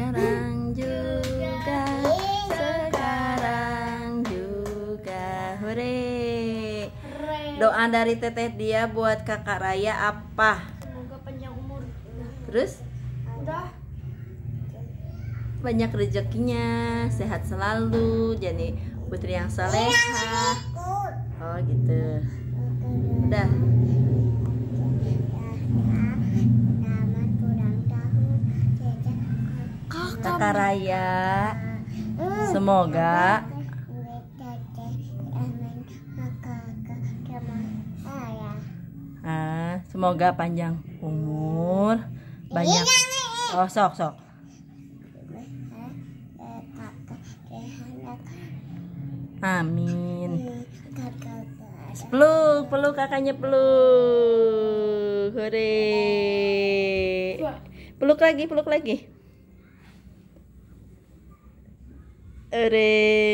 sekarang juga sekarang juga. Hore. Doa dari teteh dia buat kakak raya apa? Semoga panjang umur. Terus? Udah. Banyak rezekinya sehat selalu jadi putri yang saleha iya, oh gitu. Udah. Kakak Raya, semoga ah, semoga panjang umur, banyak. Oh sok sok. Amin. Peluk, peluk kakaknya peluk. Hore. Peluk lagi, peluk lagi. Hore.